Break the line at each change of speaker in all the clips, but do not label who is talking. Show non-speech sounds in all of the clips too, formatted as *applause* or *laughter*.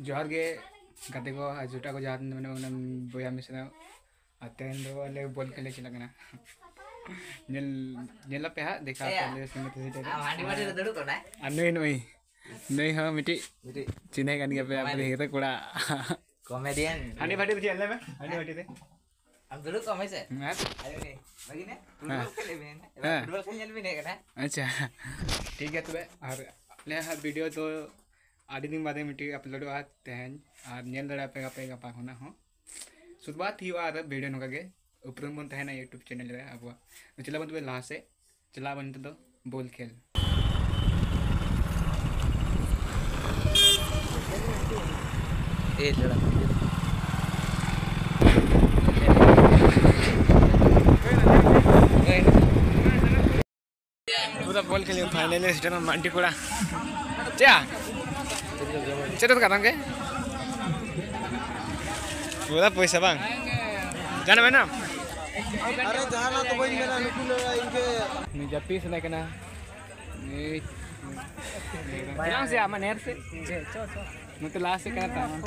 जोहर गाते को जोटा को जहाँ मैंने बया मिस तेहले बोल के
लिए चलना पे
हाँ
देखा नई नई नई
हाँ?
मिट्टी चिन्ह कमेडियन।
हाँ
हाँ। दुड़ कमे से
अच्छा ठीक है तब और वीडियो तो आधे दिन बाद अपलोड हुआ तेहन और नेल दड़ा हो। सुबह थी हुआ वीडियो नोका ऊपर बन तहना यूट्यूब चैनल अब चला बन तो लास्ट से चला बन तो बोल खेल. पूरा बोल खेल फाइनल स्टेट में क्या? चलो तो करेंगे पूरा पैसा बांग जाना मैं ना
अरे जहाँ तो वही मेरा नुकुल इनके
ni japi sana kena ni bilang sih aman air sih nanti last sih kena tangan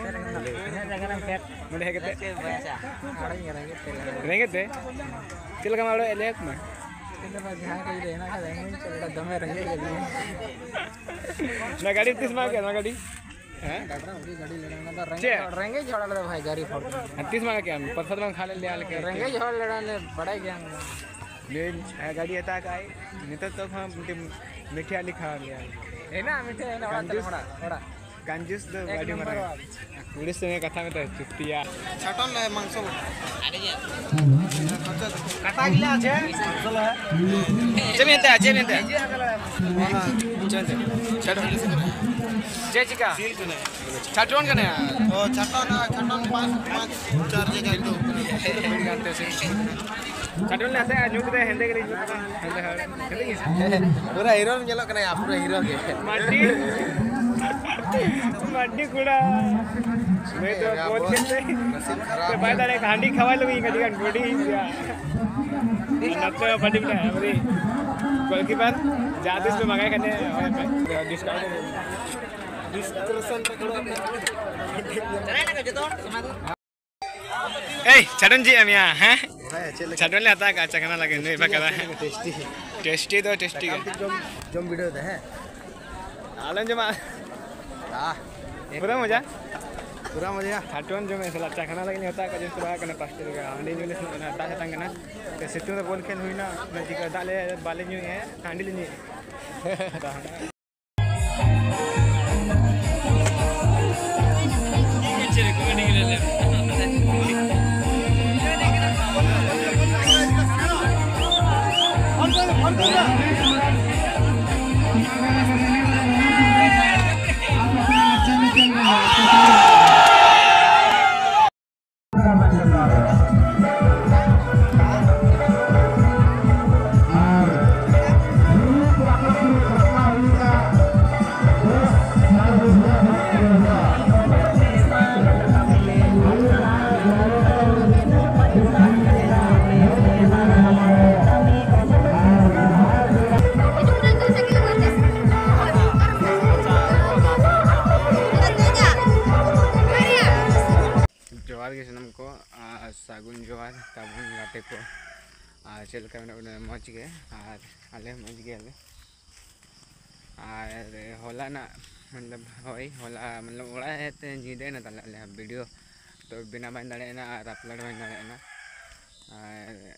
mudah kete
Biasa.
renget deh cil kamu ada elek mah Na गाड़ी तीस मार क्या ना गाड़ी? हैं?
रेंगे झोड़ा ले भाई गाड़ी फोड़
तीस मार क्या परसत में खा ले ले आले के
रेंगे झोड़ा ले डाले बड़ा गया
ले गाड़ी आता का आई नहीं तो तो हम मिठी आली खा लिया।
है ना है ना बड़ा बड़ा बड़ा
कंजूस तो गाड़ी मारा पुलिस में कथा में तो चुप्तिया
छटन ले मांस
कथा गिला আছে চেমিতে চেমিতে जय चिका छटवन कने
ओ छटन छटन पांच पांच चार जगह तो
छटवन ले आते न्यूक दे हेंदे के न्यूक हेंदे हेंदे
पूरा हीरो में चलो कना पूरा हीरो के
मड्डी मड्डी कुड़ा मैं तो खेलते तो भाई तारे हांडी खवा लो कदी कन बॉडी नत्ते बड़ी बड़ा है बड़ी गोलकीपर जाते इसमें मंगाए करने डिस्काउंट
पे करो
ए छटन जी हम यहाँ हैं?
है
छटन ले आता का चखना लगे नहीं पकड़ा है।
टेस्टी
टेस्टी तो टेस्टी है।
जो जो वीडियो है।
आलन जो मा-
हाँ
पूरा मज़ा?
पूरा मज़ा।
छटन जो में लगे नहीं होता का जिसको बाहर करना पास का हांडी जो ने ना ताज़ा तंग ना। तो सितु तो बोल खेल हुई ना जी दाले बाले जो है हांडी लेनी *laughs* ताबुन गाते को आ, चल का मैंने मौज गए और आले मौज गए आले और होला ना मतलब होई होला मतलब ओड़ा है ते जीदे ना ताले आले वीडियो तो बिना बाइन दाड़े ना और अपलोड बाइन दाड़े ना और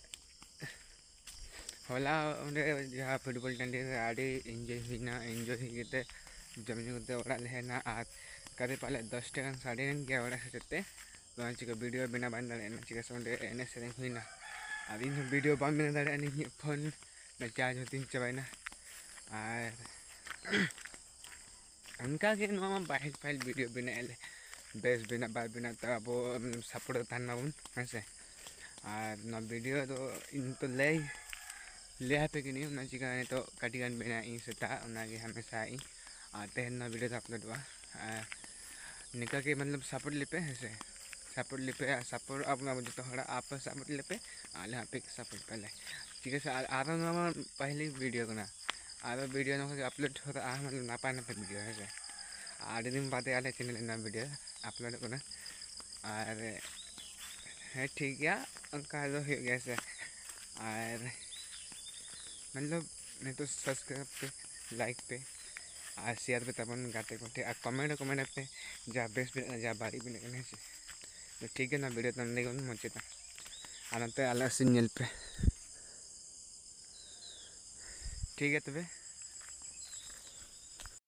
होला उन्हें जहाँ फुटबॉल टंडी रे आड़ी एंजॉय हुई ना एंजॉय हुई के जम जुते ओड़ा ले ना और कदे पाले दस टका साढ़े गया ओड़ा से ᱱᱚᱣᱟ ᱪᱤᱠᱟᱹ ᱵᱷᱤᱰᱤᱭᱳ ᱵᱮᱱᱟᱣ ᱵᱟᱝ ᱫᱟᱲᱮᱭᱟᱜᱼᱟ ᱪᱤᱠᱟᱹ ᱥᱮ ᱚᱸᱰᱮ ᱮᱱᱮᱡ ᱥᱮᱨᱮᱧ ᱦᱩᱭᱱᱟ ᱟᱨ ᱤᱧ ᱦᱚᱸ ᱵᱷᱤᱰᱤᱭᱳ ᱵᱟᱝ ᱵᱮᱱᱟᱣ ᱫᱟᱲᱮᱭᱟᱜᱼᱟ ᱤᱧᱟᱹᱜ ᱯᱷᱳᱱ ᱪᱟᱨᱡᱽ ᱦᱚᱸ ᱛᱤᱧ ᱪᱟᱵᱟᱭᱮᱱᱟ ᱟᱨ ᱚᱱᱠᱟᱜᱮ ᱱᱚᱣᱟ ᱢᱟ ᱯᱟᱹᱦᱤᱞ ᱯᱟᱹᱦᱤᱞ ᱵᱷᱤᱰᱤᱭᱳ ᱵᱮᱱᱟᱣ ᱟᱞᱮ ᱵᱮᱥ ᱵᱮᱱᱟᱜ ᱵᱟᱭ ᱵᱮᱱᱟᱜ ᱛᱚ ᱟᱵᱚ ᱥᱟᱯᱳᱨᱴ ᱛᱟᱦᱮᱱ ᱢᱟᱵᱚᱱ ᱦᱮᱸᱥᱮ ᱟᱨ ᱱᱚᱣᱟ ᱵᱷᱤᱰᱤᱭᱳ ᱫᱚ ᱤᱧ ᱛᱚ ᱞᱟᱹᱭ ᱞᱟᱹᱭ ᱟᱯᱮ ᱠᱟᱹᱱᱟᱹᱧ ᱚᱱᱟ ᱪᱤᱠᱟ ᱱᱤᱛᱚᱜ ᱠᱟᱹᱴᱤᱡ ᱜᱟᱱ ᱵᱮᱱᱟᱣ ᱤᱧ ᱥᱮᱛᱟᱜ ᱚᱱᱟᱜᱮ ᱦᱟᱢᱮᱥᱟ ᱤᱧ ᱟᱨ ᱛᱮᱦᱮᱧ ᱱᱚᱣᱟ ᱵᱷᱤᱰᱤᱭᱳ ᱫᱚ ᱟᱯᱞᱳᱰᱚᱜᱼᱟ ᱟᱨ निका के मतलब सपोर्ट लेपे है से सपोर्ट लिपे सपोर्ट अपना जो थोड़ा आप सपोर्ट लिपे आल यहाँ पे सपोर्ट कर ले। ठीक है आर ना पहले वीडियो को ना आर वीडियो ना अपलोड हो रहा मतलब ना पाए ना वीडियो है। आठ दिन बाद आल चैनल ना वीडियो अपलोड को ना और ठीक है उनका तो हो गया सर। और मतलब नहीं तो सब्सक्राइब पे लाइक पे, और शेयर पे तब गाते कमेंट कमेंट पे जहाँ बेस्ट भी जहाँ बारी भी नहीं तो ठीक है ना वीडियो तो लेगो मुझे और तो सिग्नल पे ठीक है तबे